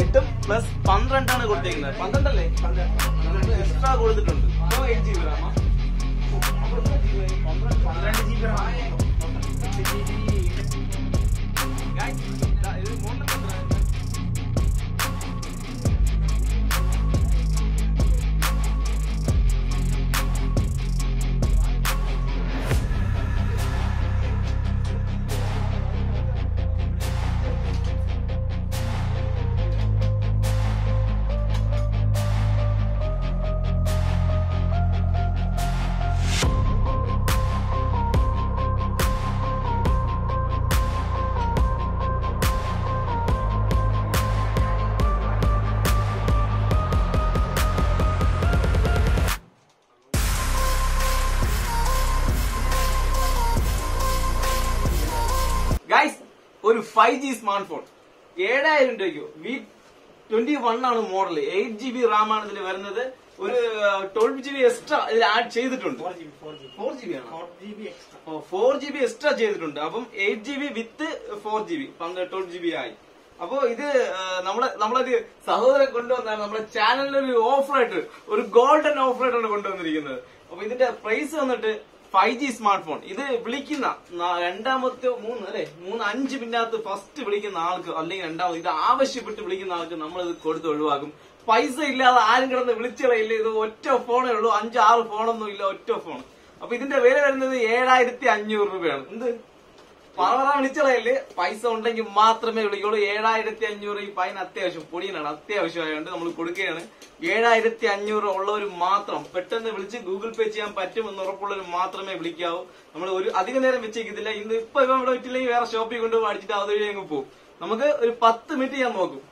എട്ട് പ്ലസ് പന്ത്രണ്ടാണ് കൊടുത്തേക്കുന്നത്. പന്ത്രണ്ടല്ലേ? എക്സ്ട്രാ കൊടുത്തിട്ടുണ്ട്. ഒരു ഫൈവ് ജി സ്മാർട്ട് ഫോൺ ഏഴായിരം രൂപയ്ക്കോ? വി ട്വന്റി വൺ ആണ് model eight G B RAM ആണ് ഇതിൽ വരുന്നത്. ഒരു ട്വൽവ് ജി ബി എക്സ്ട്രാ ഇതിൽ ആഡ് ചെയ്തിട്ടുണ്ട്. ഫോർ ജി ബി ആണ്? ഫോർ ജി ബി എക്സ്ട്രാ ചെയ്തിട്ടുണ്ട്. അപ്പം eight G B with four G B twelve G B ആയി. അപ്പോ ഇത് നമ്മളെ നമ്മളൊരു സഹോദരൻ കൊണ്ടുവന്നാണ്. നമ്മുടെ ചാനലിൽ ഒരു ഓഫറായിട്ട് ഒരു ഗോൾഡൻ ഓഫറായിട്ടാണ് കൊണ്ടുവന്നിരിക്കുന്നത്. അപ്പൊ ഇതിന്റെ പ്രൈസ് വന്നിട്ട് ഫൈവ് ജി സ്മാർട്ട് ഫോൺ ഇത് വിളിക്കുന്ന രണ്ടാമത്തെ മൂന്ന് അല്ലെ? മൂന്ന് അഞ്ച് പിന്നകത്ത് ഫസ്റ്റ് വിളിക്കുന്ന ആൾക്ക് അല്ലെങ്കിൽ രണ്ടാമത് ഇത് ആവശ്യപ്പെട്ട് വിളിക്കുന്ന ആൾക്ക് നമ്മൾ ഇത് കൊടുത്ത് ഒഴിവാക്കും. പൈസ ഇല്ലാതെ ആരും കിടന്ന് വിളിച്ചുകളയില്ല ഇത് ഒറ്റ ഫോണേ ഉള്ളൂ. അഞ്ച് ആറ് ഫോണൊന്നും ഇല്ല. ഒറ്റ ഫോൺ അപ്പൊ ഇതിന്റെ വില വരുന്നത് ഏഴായിരത്തി അഞ്ഞൂറ് രൂപയാണ്. എന്ത്? പറവറ വിളിച്ചളയല്ലേ പൈസ ഉണ്ടെങ്കിൽ മാത്രമേ വിളിക്കുള്ളൂ ഏഴായിരത്തി അഞ്ഞൂറ് ഈ പൈന അത്യാവശ്യം പൊടിയനാണ്. അത്യാവശ്യമായതുകൊണ്ട് നമ്മൾ കൊടുക്കുകയാണ്. ഏഴായിരത്തി അഞ്ഞൂറ് ഉള്ളവർ മാത്രം പെട്ടെന്ന് വിളിച്ച് ഗൂഗിൾ പേ ചെയ്യാൻ പറ്റുമെന്ന് ഉറപ്പുള്ളവർ മാത്രമേ വിളിക്കാവൂ. നമ്മൾ ഒരു അധിക നേരം വെച്ചേക്കത്തില്ല. ഇന്ന് ഇപ്പൊ ഇവ ഇവിടെ വിറ്റില്ലെങ്കിൽ വേറെ ഷോപ്പിൽ കൊണ്ട് അടിച്ചിട്ട് അതുവഴി പോകും. നമുക്ക് ഒരു പത്ത് മിനിറ്റ് ഞാൻ നോക്കും.